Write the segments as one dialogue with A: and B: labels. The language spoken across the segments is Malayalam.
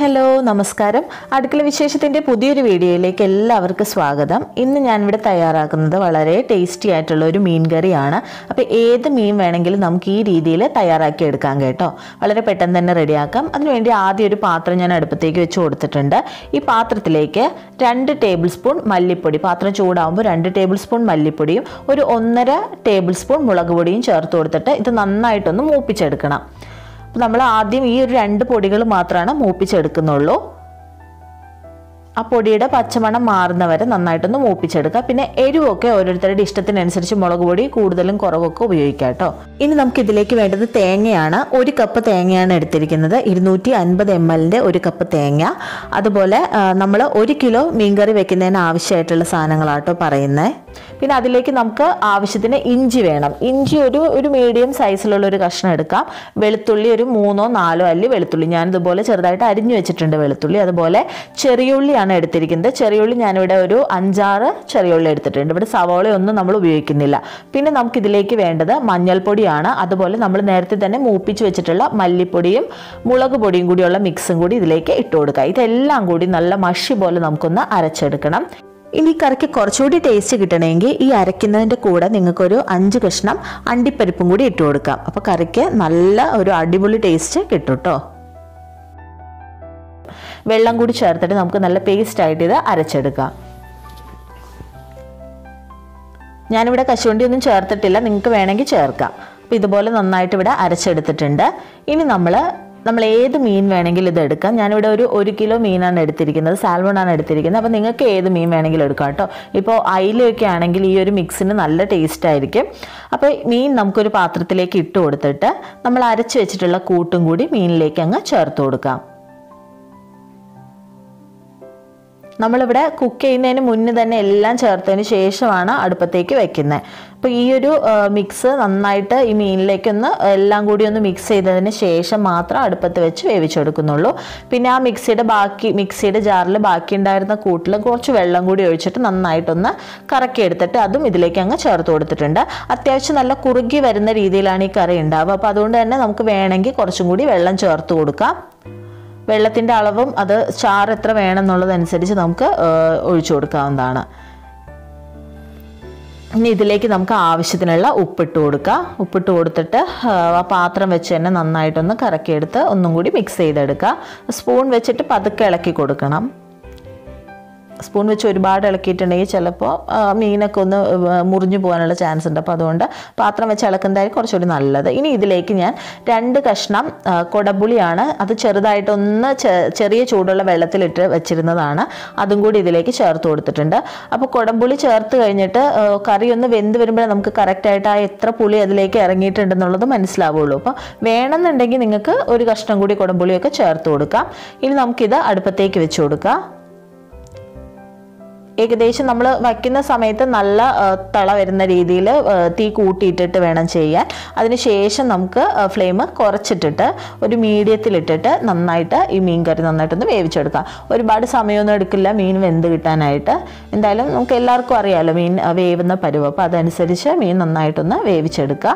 A: ഹലോ നമസ്കാരം അടുക്കള വിശേഷത്തിൻ്റെ പുതിയൊരു വീഡിയോയിലേക്ക് എല്ലാവർക്കും സ്വാഗതം ഇന്ന് ഞാനിവിടെ തയ്യാറാക്കുന്നത് വളരെ ടേസ്റ്റി ആയിട്ടുള്ള ഒരു മീൻ കറിയാണ് അപ്പോൾ ഏത് മീൻ വേണമെങ്കിലും നമുക്ക് ഈ രീതിയിൽ തയ്യാറാക്കി കേട്ടോ വളരെ പെട്ടെന്ന് തന്നെ റെഡിയാക്കാം അതിനുവേണ്ടി ആദ്യം ഒരു പാത്രം ഞാൻ അടുപ്പത്തേക്ക് വെച്ച് കൊടുത്തിട്ടുണ്ട് ഈ പാത്രത്തിലേക്ക് രണ്ട് ടേബിൾ സ്പൂൺ മല്ലിപ്പൊടി പാത്രം ചൂടാകുമ്പോൾ രണ്ട് ടേബിൾ സ്പൂൺ മല്ലിപ്പൊടിയും ഒരു ഒന്നര ടേബിൾ സ്പൂൺ മുളക് പൊടിയും ചേർത്ത് കൊടുത്തിട്ട് ഇത് നന്നായിട്ടൊന്ന് മൂപ്പിച്ചെടുക്കണം നമ്മൾ ആദ്യം ഈ ഒരു രണ്ട് പൊടികൾ മാത്രമാണ് മൂപ്പിച്ചെടുക്കുന്നുള്ളൂ ആ പൊടിയുടെ പച്ചമണം മാറുന്നവരെ വരെ നന്നായിട്ടൊന്ന് മൂപ്പിച്ചെടുക്കുക പിന്നെ എരിവൊക്കെ ഓരോരുത്തരുടെ ഇഷ്ടത്തിനനുസരിച്ച് മുളക് പൊടി കൂടുതലും കുറവൊക്കെ ഉപയോഗിക്കാം കേട്ടോ ഇനി നമുക്ക് ഇതിലേക്ക് വേണ്ടത് തേങ്ങയാണ് ഒരു കപ്പ് തേങ്ങയാണ് എടുത്തിരിക്കുന്നത് ഇരുന്നൂറ്റി അൻപത് എം എല്ലിൻ്റെ ഒരു കപ്പ് തേങ്ങ അതുപോലെ നമ്മൾ ഒരു കിലോ മീൻകറി വെക്കുന്നതിന് ആവശ്യമായിട്ടുള്ള സാധനങ്ങളാട്ടോ പറയുന്നത് പിന്നെ അതിലേക്ക് നമുക്ക് ആവശ്യത്തിന് ഇഞ്ചി വേണം ഇഞ്ചി ഒരു ഒരു മീഡിയം സൈസിലുള്ള ഒരു കഷ്ണം എടുക്കാം വെളുത്തുള്ളി ഒരു മൂന്നോ നാലോ അല്ലി വെളുത്തുള്ളി ഞാൻ ഇതുപോലെ ചെറുതായിട്ട് അരിഞ്ഞു വെച്ചിട്ടുണ്ട് വെളുത്തുള്ളി അതുപോലെ ചെറിയുള്ളിയാണ് ആണ് എടുത്തിരിക്കുന്നത് ചെറിയുള്ളി ഞാനിവിടെ ഒരു അഞ്ചാറ് ചെറിയുള്ളി എടുത്തിട്ടുണ്ട് ഇവിടെ സവോളയൊന്നും നമ്മൾ ഉപയോഗിക്കുന്നില്ല പിന്നെ നമുക്കിതിലേക്ക് വേണ്ടത് മഞ്ഞൾപ്പൊടിയാണ് അതുപോലെ നമ്മൾ നേരത്തെ തന്നെ മൂപ്പിച്ച് വെച്ചിട്ടുള്ള മല്ലിപ്പൊടിയും മുളക് പൊടിയും കൂടിയുള്ള മിക്സും കൂടി ഇതിലേക്ക് ഇട്ട് കൊടുക്കുക ഇതെല്ലാം കൂടി നല്ല മഷി പോലെ നമുക്കൊന്ന് അരച്ചെടുക്കണം ഇനി കറിക്ക് കുറച്ചുകൂടി ടേസ്റ്റ് കിട്ടണമെങ്കിൽ ഈ അരയ്ക്കുന്നതിൻ്റെ കൂടെ നിങ്ങൾക്കൊരു അഞ്ച് കഷ്ണം അണ്ടിപ്പരിപ്പും കൂടി ഇട്ട് കൊടുക്കാം അപ്പോൾ കറിക്ക് നല്ല ഒരു അടിപൊളി ടേസ്റ്റ് കിട്ടും കേട്ടോ വെള്ളം കൂടി ചേർത്തിട്ട് നമുക്ക് നല്ല പേസ്റ്റ് ആയിട്ട് ഇത് അരച്ചെടുക്കാം ഞാനിവിടെ കശുവണ്ടി ഒന്നും ചേർത്തിട്ടില്ല നിങ്ങൾക്ക് വേണമെങ്കിൽ ചേർക്കാം അപ്പോൾ ഇതുപോലെ നന്നായിട്ട് ഇവിടെ അരച്ചെടുത്തിട്ടുണ്ട് ഇനി നമ്മൾ നമ്മൾ ഏത് മീൻ വേണമെങ്കിലും ഇത് എടുക്കാം ഞാനിവിടെ ഒരു ഒരു കിലോ മീനാണ് എടുത്തിരിക്കുന്നത് സാൽമണാണ് എടുത്തിരിക്കുന്നത് അപ്പോൾ നിങ്ങൾക്ക് ഏത് മീൻ വേണമെങ്കിലും എടുക്കാം കേട്ടോ ഇപ്പോൾ അയിലൊക്കെ ആണെങ്കിൽ ഈ ഒരു മിക്സിന് നല്ല ടേസ്റ്റ് ആയിരിക്കും അപ്പോൾ മീൻ നമുക്കൊരു പാത്രത്തിലേക്ക് ഇട്ട് കൊടുത്തിട്ട് നമ്മൾ അരച്ച് വെച്ചിട്ടുള്ള കൂട്ടും കൂടി മീനിലേക്ക് അങ്ങ് ചേർത്ത് കൊടുക്കാം നമ്മളിവിടെ കുക്ക് ചെയ്യുന്നതിന് മുന്നേ തന്നെ എല്ലാം ചേർത്തതിന് ശേഷമാണ് അടുപ്പത്തേക്ക് വെക്കുന്നത് അപ്പോൾ ഈ ഒരു മിക്സ് നന്നായിട്ട് ഈ മീനിലേക്കൊന്ന് എല്ലാം കൂടി ഒന്ന് മിക്സ് ചെയ്തതിന് ശേഷം മാത്രം അടുപ്പത്ത് വെച്ച് വേവിച്ചെടുക്കുന്നുള്ളൂ പിന്നെ ആ മിക്സിയുടെ ബാക്കി മിക്സിയുടെ ജാറിൽ ബാക്കി ഉണ്ടായിരുന്ന കൂട്ടിൽ കുറച്ച് വെള്ളം കൂടി ഒഴിച്ചിട്ട് നന്നായിട്ടൊന്ന് കറക്കിയെടുത്തിട്ട് അതും ഇതിലേക്ക് അങ്ങ് ചേർത്ത് കൊടുത്തിട്ടുണ്ട് അത്യാവശ്യം നല്ല കുറുകി വരുന്ന രീതിയിലാണ് ഈ കറി ഉണ്ടാവുക അപ്പോൾ അതുകൊണ്ട് തന്നെ നമുക്ക് വേണമെങ്കിൽ കുറച്ചും കൂടി വെള്ളം ചേർത്ത് കൊടുക്കാം വെള്ളത്തിൻ്റെ അളവും അത് ചാർ എത്ര വേണമെന്നുള്ളതനുസരിച്ച് നമുക്ക് ഒഴിച്ചു കൊടുക്കാവുന്നതാണ് ഇനി ഇതിലേക്ക് നമുക്ക് ആവശ്യത്തിനുള്ള ഉപ്പിട്ട് കൊടുക്കുക ഉപ്പിട്ട് കൊടുത്തിട്ട് ആ പാത്രം വെച്ച് തന്നെ നന്നായിട്ടൊന്ന് കറക്കിയെടുത്ത് ഒന്നും കൂടി മിക്സ് ചെയ്തെടുക്കുക സ്പൂൺ വെച്ചിട്ട് പതുക്കെ ഇളക്കി കൊടുക്കണം സ്പൂൺ വെച്ച് ഒരുപാട് ഇളക്കിയിട്ടുണ്ടെങ്കിൽ ചിലപ്പോൾ മീനൊക്കെ ഒന്ന് മുറിഞ്ഞു പോകാനുള്ള ചാൻസ് ഉണ്ട് അപ്പോൾ അതുകൊണ്ട് പാത്രം വെച്ച് ഇളക്കുന്നതായി കുറച്ചുകൂടി നല്ലത് ഇനി ഇതിലേക്ക് ഞാൻ രണ്ട് കഷ്ണം കൊടബുളിയാണ് അത് ചെറുതായിട്ടൊന്ന് ചെറിയ ചൂടുള്ള വെള്ളത്തിലിട്ട് വെച്ചിരുന്നതാണ് അതും കൂടി ഇതിലേക്ക് ചേർത്ത് കൊടുത്തിട്ടുണ്ട് അപ്പോൾ കൊടമ്പുളി ചേർത്ത് കഴിഞ്ഞിട്ട് കറി ഒന്ന് വെന്ത് വരുമ്പോഴേ നമുക്ക് കറക്റ്റായിട്ട് ആ എത്ര പുളി അതിലേക്ക് ഇറങ്ങിയിട്ടുണ്ടെന്നുള്ളത് മനസ്സിലാവുള്ളൂ അപ്പോൾ വേണമെന്നുണ്ടെങ്കിൽ നിങ്ങൾക്ക് ഒരു കഷ്ണം കൂടി കൊടമ്പുളിയൊക്കെ ചേർത്ത് കൊടുക്കാം ഇനി നമുക്കിത് അടുപ്പത്തേക്ക് വെച്ച് കൊടുക്കാം ഏകദേശം നമ്മൾ വയ്ക്കുന്ന സമയത്ത് നല്ല തള വരുന്ന രീതിയിൽ തീ കൂട്ടിയിട്ടിട്ട് വേണം ചെയ്യാൻ അതിനുശേഷം നമുക്ക് ഫ്ലെയിം കുറച്ചിട്ടിട്ട് ഒരു മീഡിയത്തിലിട്ടിട്ട് നന്നായിട്ട് ഈ മീൻ കറി നന്നായിട്ടൊന്ന് വേവിച്ചെടുക്കാം ഒരുപാട് സമയമൊന്നും എടുക്കില്ല മീൻ വെന്ത് കിട്ടാനായിട്ട് എന്തായാലും നമുക്ക് എല്ലാവർക്കും അറിയാമല്ലോ മീൻ വേവുന്ന പരുവ് അപ്പോൾ അതനുസരിച്ച് മീൻ നന്നായിട്ടൊന്ന് വേവിച്ചെടുക്കുക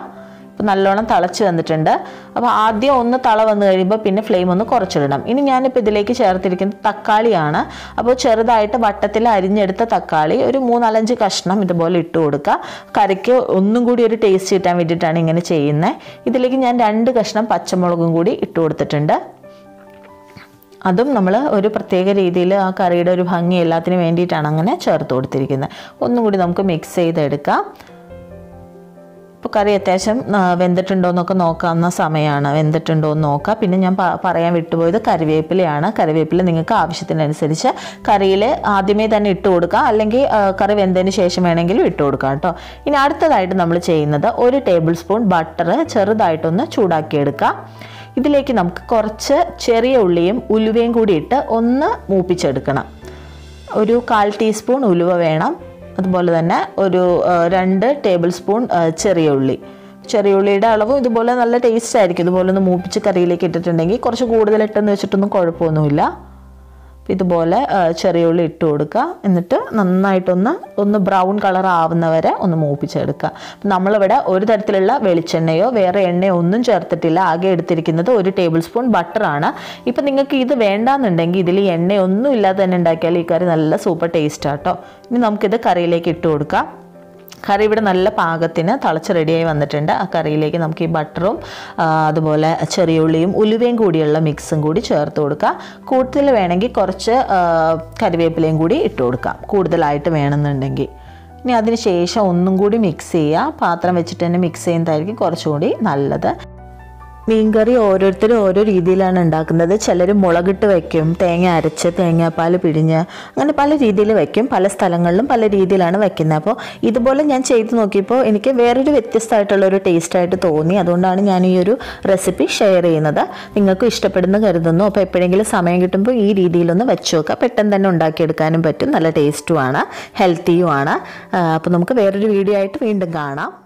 A: അപ്പോൾ നല്ലോണം തിളച്ച് വന്നിട്ടുണ്ട് അപ്പോൾ ആദ്യം ഒന്ന് തള വന്നു കഴിയുമ്പോൾ പിന്നെ ഫ്ലെയിം ഒന്ന് കുറച്ചിടണം ഇനി ഞാനിപ്പോൾ ഇതിലേക്ക് ചേർത്തിരിക്കുന്നത് തക്കാളിയാണ് അപ്പോൾ ചെറുതായിട്ട് വട്ടത്തിൽ അരിഞ്ഞെടുത്ത തക്കാളി ഒരു മൂന്നാലഞ്ച് കഷ്ണം ഇതുപോലെ ഇട്ട് കൊടുക്കുക കറിക്ക് ഒന്നും കൂടി ഒരു ടേസ്റ്റ് കിട്ടാൻ വേണ്ടിയിട്ടാണ് ഇങ്ങനെ ചെയ്യുന്നത് ഇതിലേക്ക് ഞാൻ രണ്ട് കഷ്ണം പച്ചമുളകും കൂടി ഇട്ട് കൊടുത്തിട്ടുണ്ട് അതും നമ്മൾ ഒരു പ്രത്യേക രീതിയിൽ ആ കറിയുടെ ഒരു ഭംഗി എല്ലാത്തിനും വേണ്ടിയിട്ടാണ് അങ്ങനെ ചേർത്ത് കൊടുത്തിരിക്കുന്നത് ഒന്നും കൂടി നമുക്ക് മിക്സ് ചെയ്തെടുക്കാം ഇപ്പോൾ കറി അത്യാവശ്യം വെന്തിട്ടുണ്ടോയെന്നൊക്കെ നോക്കാവുന്ന സമയമാണ് വെന്തിട്ടുണ്ടോ എന്ന് നോക്കുക പിന്നെ ഞാൻ പറയാൻ വിട്ടുപോയത് കറിവേപ്പിലയാണ് കറിവേപ്പില നിങ്ങൾക്ക് ആവശ്യത്തിനനുസരിച്ച് കറിയിൽ ആദ്യമേ തന്നെ ഇട്ട് കൊടുക്കുക അല്ലെങ്കിൽ കറി വെന്തതിന് ശേഷം വേണമെങ്കിലും ഇട്ട് കൊടുക്കാം കേട്ടോ ഇനി അടുത്തതായിട്ട് നമ്മൾ ചെയ്യുന്നത് ഒരു ടേബിൾ സ്പൂൺ ബട്ടർ ചെറുതായിട്ടൊന്ന് ചൂടാക്കിയെടുക്കുക ഇതിലേക്ക് നമുക്ക് കുറച്ച് ചെറിയ ഉള്ളിയും ഉലുവയും കൂടി ഇട്ട് ഒന്ന് മൂപ്പിച്ചെടുക്കണം ഒരു കാൽ ടീസ്പൂൺ ഉലുവ വേണം അതുപോലെ തന്നെ ഒരു രണ്ട് ടേബിൾ സ്പൂൺ ചെറിയ ഉള്ളി ചെറിയ ഉള്ളിയുടെ അളവും ഇതുപോലെ നല്ല ടേസ്റ്റ് ആയിരിക്കും ഇതുപോലെ ഒന്ന് മൂപ്പിച്ച് കറിയിലേക്ക് ഇട്ടിട്ടുണ്ടെങ്കിൽ കുറച്ച് കൂടുതലിട്ടെന്ന് വെച്ചിട്ടൊന്നും കുഴപ്പമൊന്നുമില്ല ഇതുപോലെ ചെറിയുള്ളി ഇട്ട് കൊടുക്കുക എന്നിട്ട് നന്നായിട്ടൊന്ന് ഒന്ന് ബ്രൗൺ കളർ ആവുന്നവരെ ഒന്ന് മൂപ്പിച്ചെടുക്കുക നമ്മളിവിടെ ഒരു തരത്തിലുള്ള വെളിച്ചെണ്ണയോ വേറെ എണ്ണയോ ഒന്നും ചേർത്തിട്ടില്ല ആകെ എടുത്തിരിക്കുന്നത് ഒരു ടേബിൾ സ്പൂൺ ബട്ടറാണ് ഇപ്പം നിങ്ങൾക്ക് ഇത് വേണ്ടാന്നുണ്ടെങ്കിൽ ഇതിൽ എണ്ണയൊന്നും ഇല്ലാതെ തന്നെ ഉണ്ടാക്കിയാൽ ഈ കറി നല്ല സൂപ്പർ ടേസ്റ്റ് ആട്ടോ ഇനി നമുക്കിത് കറിയിലേക്ക് ഇട്ട് കൊടുക്കാം കറി ഇവിടെ നല്ല പാകത്തിന് തിളച്ച് റെഡിയായി വന്നിട്ടുണ്ട് ആ കറിയിലേക്ക് നമുക്ക് ഈ ബട്ടറും അതുപോലെ ചെറിയ ഉള്ളിയും ഉലുവയും കൂടിയുള്ള മിക്സും കൂടി ചേർത്ത് കൊടുക്കുക കൂടുതൽ വേണമെങ്കിൽ കുറച്ച് കറിവേപ്പിലയും കൂടി ഇട്ട് കൊടുക്കാം കൂടുതലായിട്ട് വേണമെന്നുണ്ടെങ്കിൽ ഇനി അതിന് ശേഷം ഒന്നും കൂടി മിക്സ് ചെയ്യുക പാത്രം വെച്ചിട്ട് തന്നെ മിക്സ് ചെയ്യുന്നതായിരിക്കും കുറച്ചുകൂടി നല്ലത് മീൻകറി ഓരോരുത്തരും ഓരോ രീതിയിലാണ് ഉണ്ടാക്കുന്നത് ചിലർ മുളകിട്ട് വയ്ക്കും തേങ്ങ അരച്ച് തേങ്ങാപ്പാൽ പിഴിഞ്ഞ് അങ്ങനെ പല രീതിയിൽ വയ്ക്കും പല സ്ഥലങ്ങളിലും പല രീതിയിലാണ് വയ്ക്കുന്നത് അപ്പോൾ ഇതുപോലെ ഞാൻ ചെയ്ത് നോക്കിയപ്പോൾ എനിക്ക് വേറൊരു വ്യത്യസ്തമായിട്ടുള്ള ഒരു ടേസ്റ്റായിട്ട് തോന്നി അതുകൊണ്ടാണ് ഞാൻ ഈ ഒരു റെസിപ്പി ഷെയർ ചെയ്യുന്നത് നിങ്ങൾക്ക് ഇഷ്ടപ്പെടുന്ന കരുതുന്നു അപ്പോൾ എപ്പോഴെങ്കിലും സമയം കിട്ടുമ്പോൾ ഈ രീതിയിലൊന്ന് വെച്ച് നോക്കുക പെട്ടെന്ന് തന്നെ ഉണ്ടാക്കിയെടുക്കാനും പറ്റും നല്ല ടേസ്റ്റുമാണ് ഹെൽത്തിയുമാണ് അപ്പോൾ നമുക്ക് വേറൊരു വീഡിയോ ആയിട്ട് വീണ്ടും കാണാം